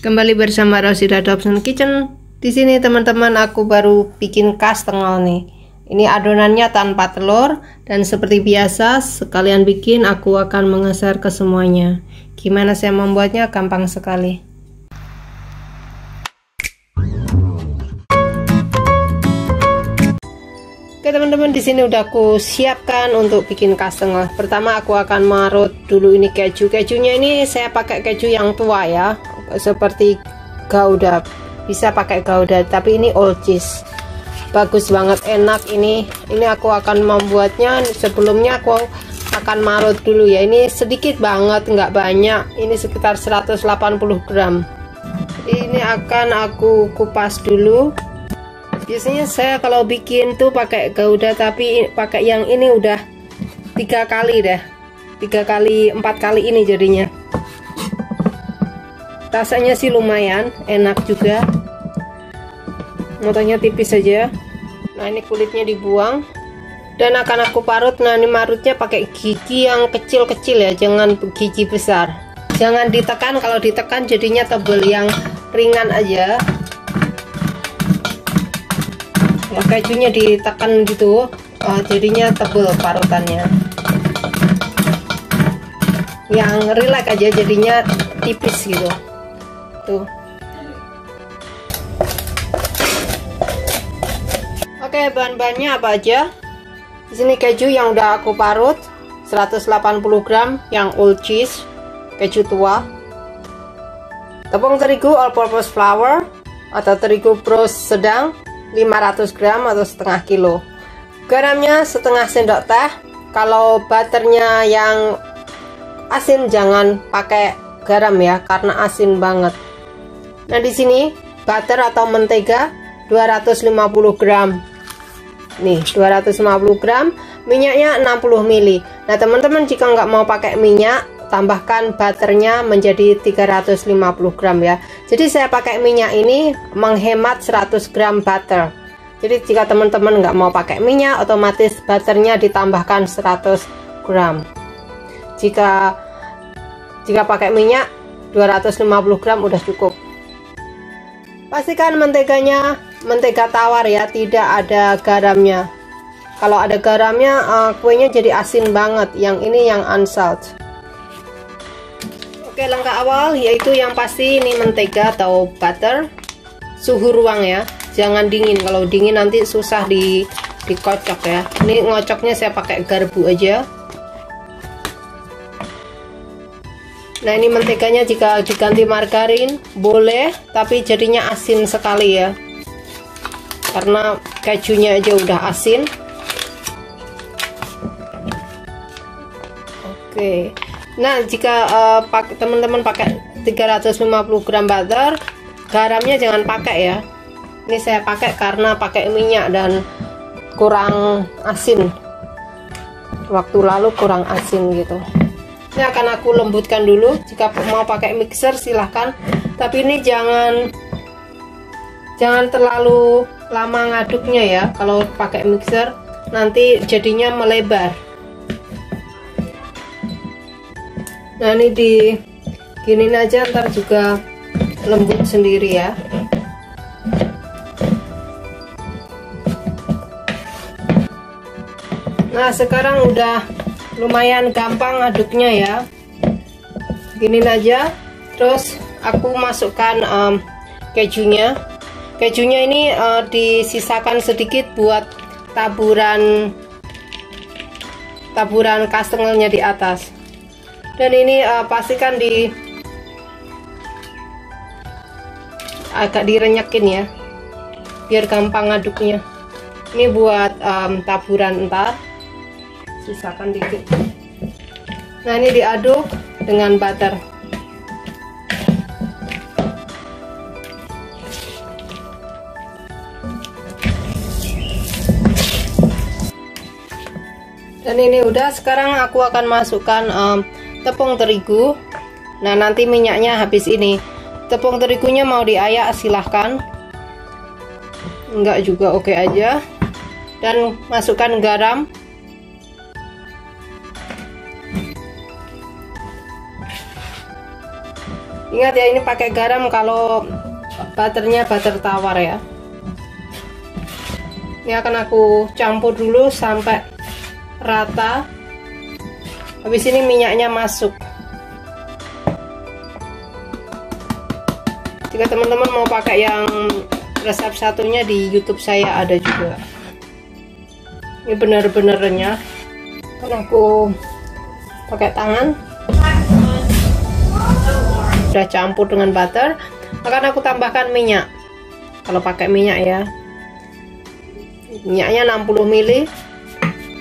Kembali bersama Rosida Dobson Kitchen. Di sini teman-teman aku baru bikin kastengel nih. Ini adonannya tanpa telur dan seperti biasa sekalian bikin aku akan mengeser ke semuanya. Gimana saya membuatnya? Gampang sekali. Oke teman-teman di sini udah aku siapkan untuk bikin kastengel. Pertama aku akan marut dulu ini keju. Kejunya ini saya pakai keju yang tua ya, seperti Gouda. Bisa pakai Gouda, tapi ini old cheese. Bagus banget, enak ini. Ini aku akan membuatnya. Sebelumnya aku akan marut dulu ya. Ini sedikit banget, nggak banyak. Ini sekitar 180 gram. Ini akan aku kupas dulu biasanya saya kalau bikin tuh pakai gouda tapi pakai yang ini udah tiga kali dah tiga kali empat kali ini jadinya rasanya sih lumayan enak juga. Motongnya tipis saja nah ini kulitnya dibuang. Dan akan aku parut nah ini marutnya pakai gigi yang kecil-kecil ya jangan gigi besar. Jangan ditekan kalau ditekan jadinya tebel yang ringan aja. Ya kejunya ditekan gitu uh, jadinya tebel parutannya. Yang relax aja jadinya tipis gitu tuh oke bahan-bahannya apa aja? Di sini keju yang udah aku parut 180 gram yang old cheese keju tua tepung terigu all purpose flour atau terigu pros sedang 500 gram atau setengah kilo. Garamnya setengah sendok teh. Kalau butternya yang asin jangan pakai garam ya karena asin banget nah di sini butter atau mentega 250 gram. Nih 250 gram minyaknya 60 ml nah teman-teman jika nggak mau pakai minyak tambahkan butternya menjadi 350 gram ya. Jadi saya pakai minyak ini menghemat 100 gram butter. Jadi jika teman-teman nggak mau pakai minyak otomatis butternya ditambahkan 100 gram. Jika jika pakai minyak 250 gram udah cukup pastikan menteganya mentega tawar ya tidak ada garamnya. Kalau ada garamnya uh, kuenya jadi asin banget. Yang ini yang unsalt. Oke langkah awal yaitu yang pasti ini mentega atau butter. Suhu ruang ya jangan dingin. Kalau dingin nanti susah di dikocok ya. Ini ngocoknya saya pakai garpu aja nah ini menteganya jika diganti margarin boleh tapi jadinya asin sekali ya karena kejunya aja udah asin oke Nah, jika pak, teman-teman pakai 350 gram butter, garamnya jangan pakai ya. Ini saya pakai karena pakai minyak dan kurang asin. Waktu lalu kurang asin gitu. Ini akan aku lembutkan dulu. Jika mau pakai mixer silahkan. Tapi ini jangan jangan terlalu lama ngaduknya ya. Kalau pakai mixer nanti jadinya melebar. nah ini di gini aja ntar juga lembut sendiri ya nah sekarang udah lumayan gampang aduknya ya. Gini aja. Terus aku masukkan um, kejunya. Kejunya ini uh, disisakan sedikit buat taburan taburan kastengelnya di atas. Dan ini uh, pastikan di agak direnyekin ya. Biar gampang ngaduknya ini buat um, taburan entar sisakan dikit. Nah ini diaduk dengan butter. Dan ini udah sekarang aku akan masukkan um, tepung terigu. Nah nanti minyaknya habis ini. Tepung terigunya mau diayak silahkan. Enggak juga oke okay aja. Dan masukkan garam ingat ya ini pakai garam kalau butternya butter tawar ya. Ini akan aku campur dulu sampai rata. Habis ini minyaknya masuk. Jika teman-teman mau pakai yang resep satunya di YouTube saya ada juga. Ini benar-benar renyah kan aku pakai tangan sudah campur dengan butter akan aku tambahkan minyak. Kalau pakai minyak ya. Minyaknya 60 ml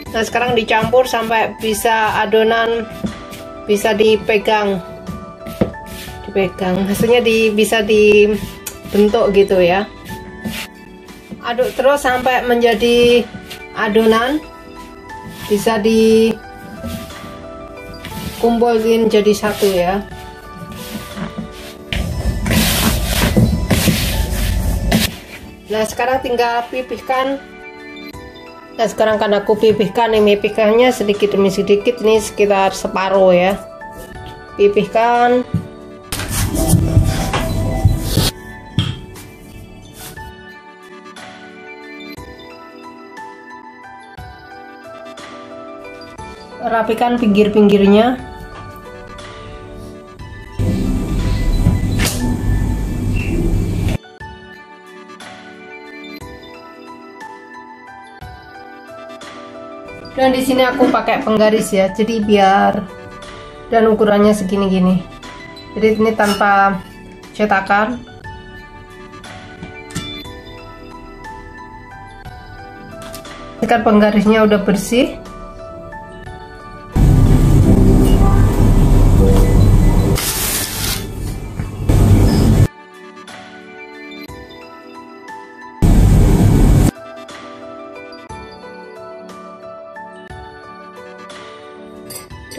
nah sekarang dicampur sampai bisa adonan bisa dipegang. Dipegang hasilnya di, bisa dibentuk gitu ya. Aduk terus sampai menjadi adonan. Bisa dikumpulin jadi satu ya nah sekarang tinggal pipihkan. Nah sekarang kan aku pipihkan ini pipihkannya sedikit demi sedikit ini sekitar separuh ya. Pipihkan. Rapikan pinggir-pinggirnya dan di sini aku pakai penggaris ya jadi biar dan ukurannya segini gini jadi ini tanpa cetakan. Kan penggarisnya udah bersih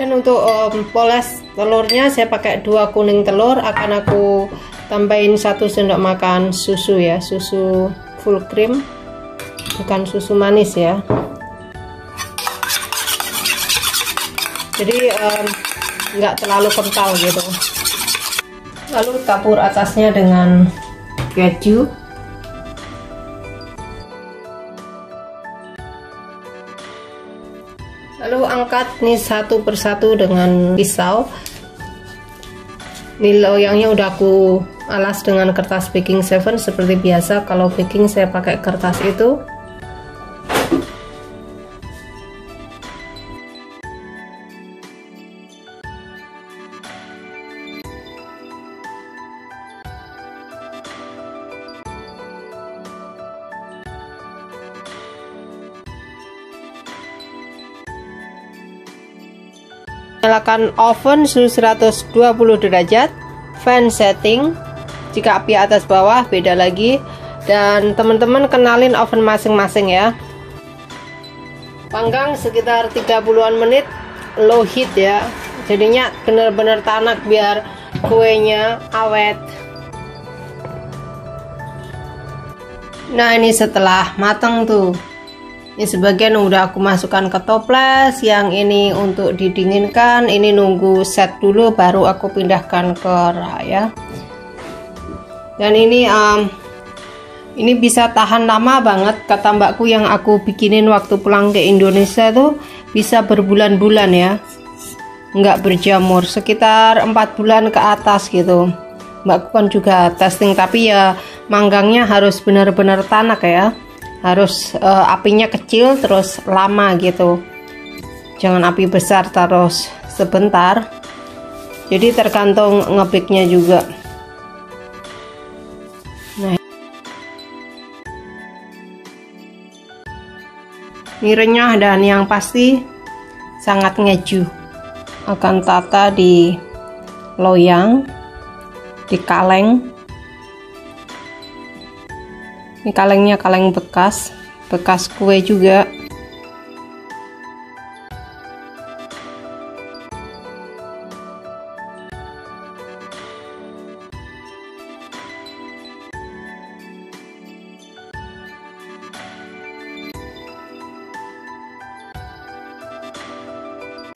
dan untuk um, poles telurnya saya pakai dua kuning telur akan aku tambahin satu sendok makan susu ya susu full cream. Bukan susu manis ya. Jadi nggak um, terlalu kental gitu. Lalu tabur atasnya dengan keju angkat nih satu persatu dengan pisau. Ini loyangnya udah aku alas dengan kertas baking 7 seperti biasa. Kalau baking saya pakai kertas itu nyalakan oven suhu 120 derajat fan setting. Jika api atas bawah beda lagi. Dan teman-teman kenalin oven masing-masing ya. Panggang sekitar 30an menit low heat ya. Jadinya benar-benar tanak biar kuenya awet. Nah ini setelah matang tuh ini sebagian udah aku masukkan ke toples yang ini untuk didinginkan. Ini nunggu set dulu baru aku pindahkan ke rak ya. Dan ini um, ini bisa tahan lama banget. Kata mbakku yang aku bikinin waktu pulang ke Indonesia tuh bisa berbulan-bulan ya. Nggak berjamur sekitar empat bulan ke atas gitu. Mbakku kan juga testing tapi ya manggangnya harus benar-benar tanak ya harus uh, apinya kecil terus lama gitu. Jangan api besar terus sebentar. Jadi tergantung ngebiknya juga. Nah. Ini renyah dan yang pasti sangat ngeju akan tata di loyang di kaleng ini kalengnya kaleng bekas bekas kue juga.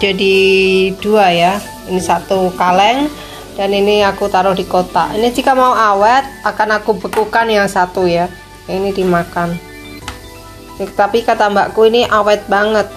Jadi dua ya ini satu kaleng dan ini aku taruh di kotak. Ini jika mau awet akan aku bekukan yang satu ya ini dimakan. Tapi kata mbakku ini awet banget